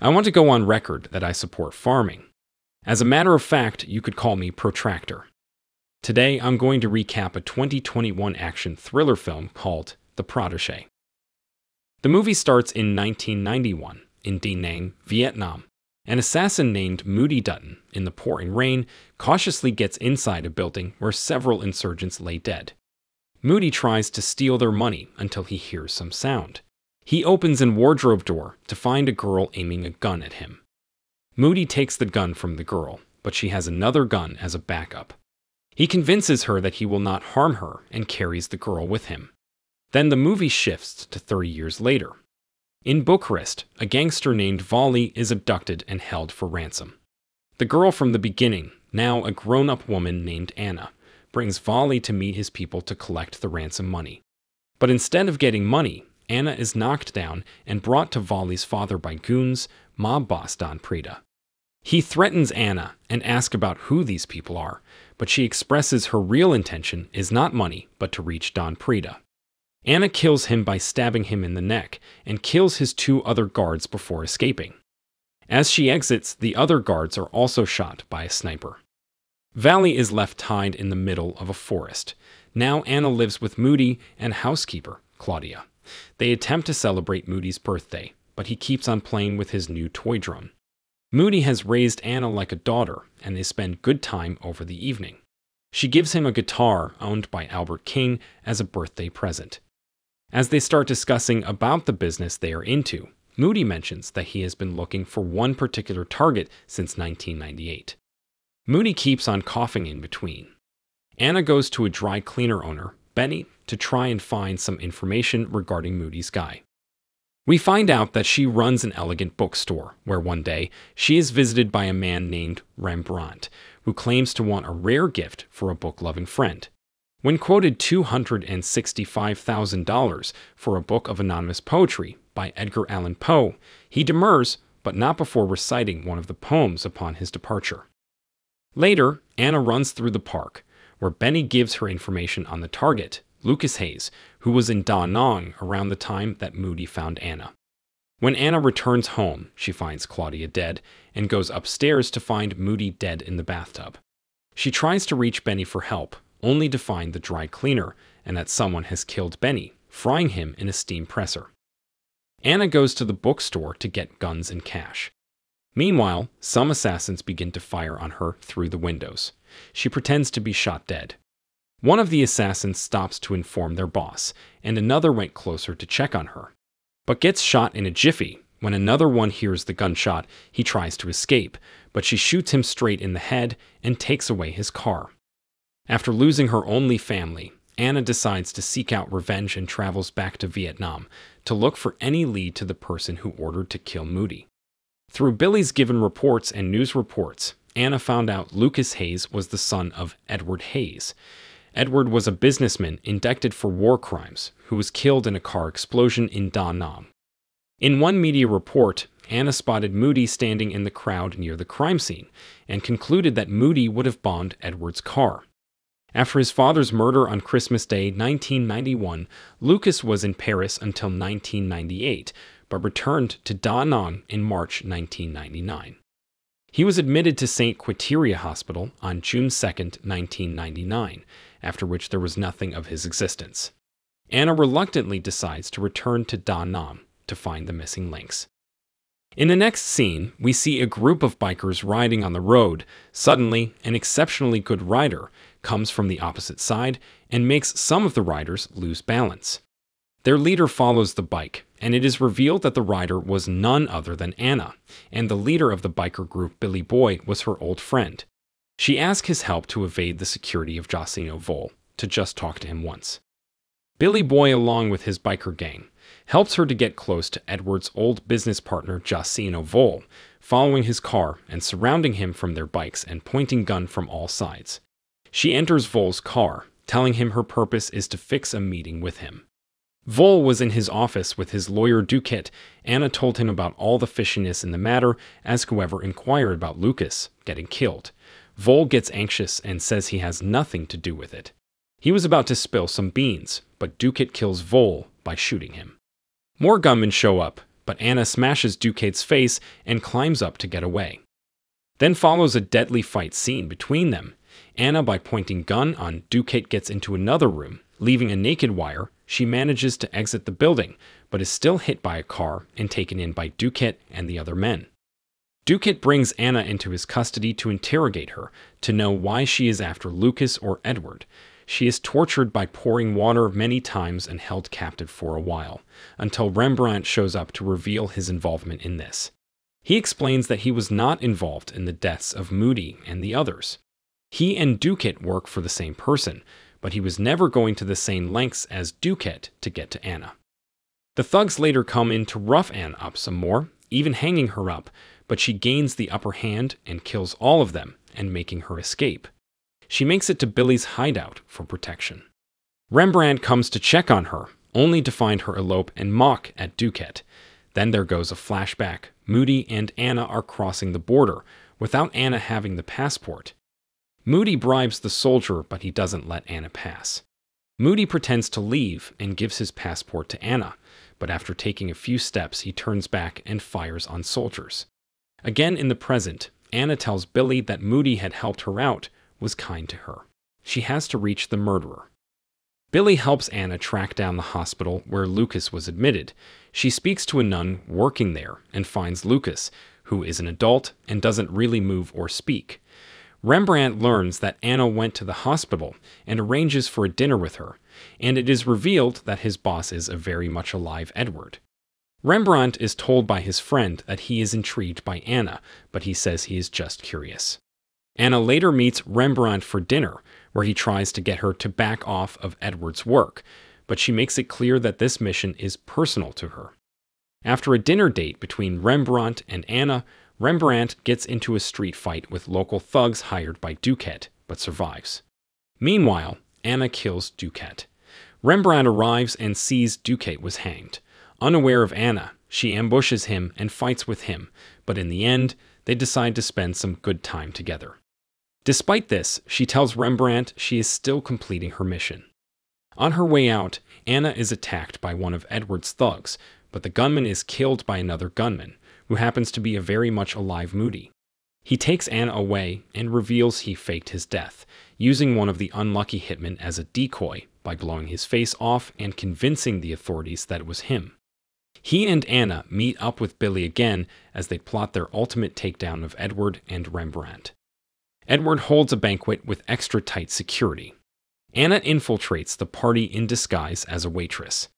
I want to go on record that I support farming. As a matter of fact, you could call me protractor. Today, I'm going to recap a 2021 action thriller film called The Protege. The movie starts in 1991 in Da Nang, Vietnam. An assassin named Moody Dutton, in the pouring rain, cautiously gets inside a building where several insurgents lay dead. Moody tries to steal their money until he hears some sound. He opens an wardrobe door to find a girl aiming a gun at him. Moody takes the gun from the girl, but she has another gun as a backup. He convinces her that he will not harm her and carries the girl with him. Then the movie shifts to 30 years later. In Bucharest, a gangster named Vali is abducted and held for ransom. The girl from the beginning, now a grown up woman named Anna, brings Vali to meet his people to collect the ransom money. But instead of getting money, Anna is knocked down and brought to Vali's father by goons, mob boss Don Preda. He threatens Anna and asks about who these people are, but she expresses her real intention is not money, but to reach Don Preda. Anna kills him by stabbing him in the neck and kills his two other guards before escaping. As she exits, the other guards are also shot by a sniper. Vali is left tied in the middle of a forest. Now Anna lives with Moody and housekeeper, Claudia. They attempt to celebrate Moody's birthday, but he keeps on playing with his new toy drum. Moody has raised Anna like a daughter, and they spend good time over the evening. She gives him a guitar owned by Albert King as a birthday present. As they start discussing about the business they are into, Moody mentions that he has been looking for one particular target since 1998. Moody keeps on coughing in between. Anna goes to a dry cleaner owner, Benny, to try and find some information regarding Moody's guy. We find out that she runs an elegant bookstore, where one day she is visited by a man named Rembrandt, who claims to want a rare gift for a book loving friend. When quoted $265,000 for a book of anonymous poetry by Edgar Allan Poe, he demurs, but not before reciting one of the poems upon his departure. Later, Anna runs through the park, where Benny gives her information on the target, Lucas Hayes, who was in Da Nang around the time that Moody found Anna. When Anna returns home, she finds Claudia dead and goes upstairs to find Moody dead in the bathtub. She tries to reach Benny for help, only to find the dry cleaner and that someone has killed Benny, frying him in a steam presser. Anna goes to the bookstore to get guns and cash. Meanwhile, some assassins begin to fire on her through the windows. She pretends to be shot dead. One of the assassins stops to inform their boss, and another went closer to check on her, but gets shot in a jiffy. When another one hears the gunshot, he tries to escape, but she shoots him straight in the head and takes away his car. After losing her only family, Anna decides to seek out revenge and travels back to Vietnam to look for any lead to the person who ordered to kill Moody. Through Billy's given reports and news reports, Anna found out Lucas Hayes was the son of Edward Hayes. Edward was a businessman indicted for war crimes who was killed in a car explosion in Da Nang. In one media report, Anna spotted Moody standing in the crowd near the crime scene and concluded that Moody would have bombed Edward's car. After his father's murder on Christmas Day 1991, Lucas was in Paris until 1998, but returned to Da Nang in March 1999. He was admitted to St. Quiteria Hospital on June 2, 1999, after which there was nothing of his existence. Anna reluctantly decides to return to Da Nang to find the missing links. In the next scene, we see a group of bikers riding on the road. Suddenly, an exceptionally good rider comes from the opposite side and makes some of the riders lose balance. Their leader follows the bike, and it is revealed that the rider was none other than Anna, and the leader of the biker group, Billy Boy, was her old friend. She asks his help to evade the security of Jacino Vohl, to just talk to him once. Billy Boy, along with his biker gang, helps her to get close to Edward's old business partner, Jacino Vohl, following his car and surrounding him from their bikes and pointing gun from all sides. She enters Vohl's car, telling him her purpose is to fix a meeting with him. Vohl was in his office with his lawyer Duquet. Anna told him about all the fishiness in the matter as whoever inquired about Lucas getting killed. Vohl gets anxious and says he has nothing to do with it. He was about to spill some beans, but Duquet kills Vohl by shooting him. More gunmen show up, but Anna smashes Duquet's face and climbs up to get away. Then follows a deadly fight scene between them. Anna, by pointing gun on Duquet, gets into another room. Leaving a naked wire, she manages to exit the building, but is still hit by a car and taken in by Duquet and the other men. Duquet brings Anna into his custody to interrogate her, to know why she is after Lucas or Edward. She is tortured by pouring water many times and held captive for a while, until Rembrandt shows up to reveal his involvement in this. He explains that he was not involved in the deaths of Moody and the others. He and Duquet work for the same person, but he was never going to the same lengths as Duquet to get to Anna. The thugs later come in to rough Anna up some more, even hanging her up, but she gains the upper hand and kills all of them and making her escape. She makes it to Billy's hideout for protection. Rembrandt comes to check on her, only to find her elope and mock at Duquet. Then there goes a flashback. Moody and Anna are crossing the border, without Anna having the passport. Moody bribes the soldier, but he doesn't let Anna pass. Moody pretends to leave and gives his passport to Anna, but after taking a few steps, he turns back and fires on soldiers. Again in the present, Anna tells Billy that Moody had helped her out, was kind to her. She has to reach the murderer. Billy helps Anna track down the hospital where Lucas was admitted. She speaks to a nun working there and finds Lucas, who is an adult and doesn't really move or speak. Rembrandt learns that Anna went to the hospital and arranges for a dinner with her, and it is revealed that his boss is a very much alive Edward. Rembrandt is told by his friend that he is intrigued by Anna, but he says he is just curious. Anna later meets Rembrandt for dinner, where he tries to get her to back off of Edward's work, but she makes it clear that this mission is personal to her. After a dinner date between Rembrandt and Anna, Rembrandt gets into a street fight with local thugs hired by Duquet, but survives. Meanwhile, Anna kills Duquet. Rembrandt arrives and sees Duquet was hanged. Unaware of Anna, she ambushes him and fights with him, but in the end, they decide to spend some good time together. Despite this, she tells Rembrandt she is still completing her mission. On her way out, Anna is attacked by one of Edward's thugs, but the gunman is killed by another gunman, who happens to be a very much alive Moody. He takes Anna away and reveals he faked his death, using one of the unlucky hitmen as a decoy by blowing his face off and convincing the authorities that it was him. He and Anna meet up with Billy again as they plot their ultimate takedown of Edward and Rembrandt. Edward holds a banquet with extra tight security. Anna infiltrates the party in disguise as a waitress.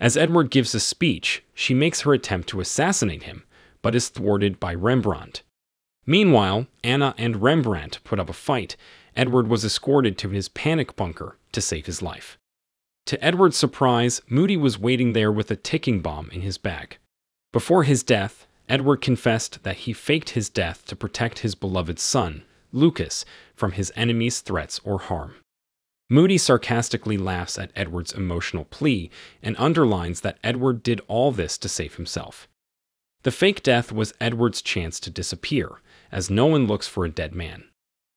As Edward gives a speech, she makes her attempt to assassinate him, but is thwarted by Rembrandt. Meanwhile, Anna and Rembrandt put up a fight. Edward was escorted to his panic bunker to save his life. To Edward's surprise, Moody was waiting there with a ticking bomb in his bag. Before his death, Edward confessed that he faked his death to protect his beloved son, Lucas, from his enemies' threats or harm. Moody sarcastically laughs at Edward's emotional plea and underlines that Edward did all this to save himself. The fake death was Edward's chance to disappear, as no one looks for a dead man.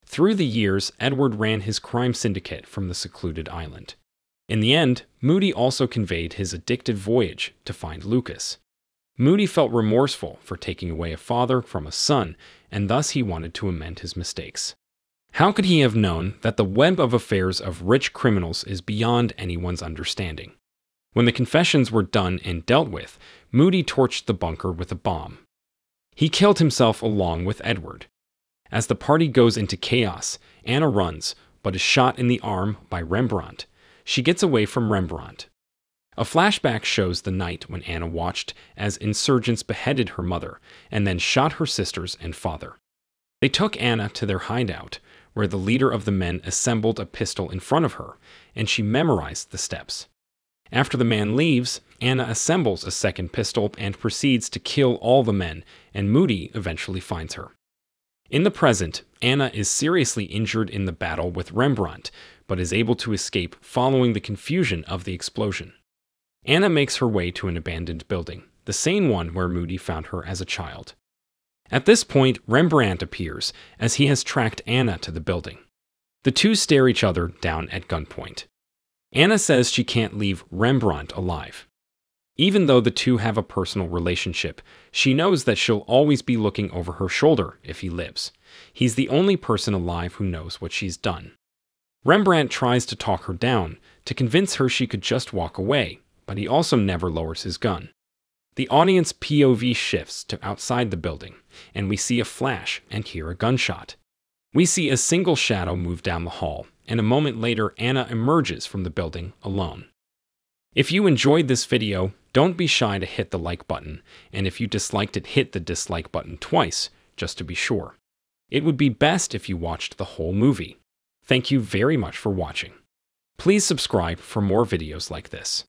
Through the years, Edward ran his crime syndicate from the secluded island. In the end, Moody also conveyed his addicted voyage to find Lucas. Moody felt remorseful for taking away a father from a son, and thus he wanted to amend his mistakes. How could he have known that the web of affairs of rich criminals is beyond anyone's understanding? When the confessions were done and dealt with, Moody torched the bunker with a bomb. He killed himself along with Edward. As the party goes into chaos, Anna runs, but is shot in the arm by Rembrandt. She gets away from Rembrandt. A flashback shows the night when Anna watched as insurgents beheaded her mother and then shot her sisters and father. They took Anna to their hideout, where the leader of the men assembled a pistol in front of her, and she memorized the steps. After the man leaves, Anna assembles a second pistol and proceeds to kill all the men, and Moody eventually finds her. In the present, Anna is seriously injured in the battle with Rembrandt, but is able to escape following the confusion of the explosion. Anna makes her way to an abandoned building, the same one where Moody found her as a child. At this point, Rembrandt appears, as he has tracked Anna to the building. The two stare each other down at gunpoint. Anna says she can't leave Rembrandt alive. Even though the two have a personal relationship, she knows that she'll always be looking over her shoulder if he lives. He's the only person alive who knows what she's done. Rembrandt tries to talk her down, to convince her she could just walk away, but he also never lowers his gun. The audience POV shifts to outside the building, and we see a flash and hear a gunshot. We see a single shadow move down the hall, and a moment later, Anna emerges from the building alone. If you enjoyed this video, don't be shy to hit the like button, and if you disliked it, hit the dislike button twice, just to be sure. It would be best if you watched the whole movie. Thank you very much for watching. Please subscribe for more videos like this.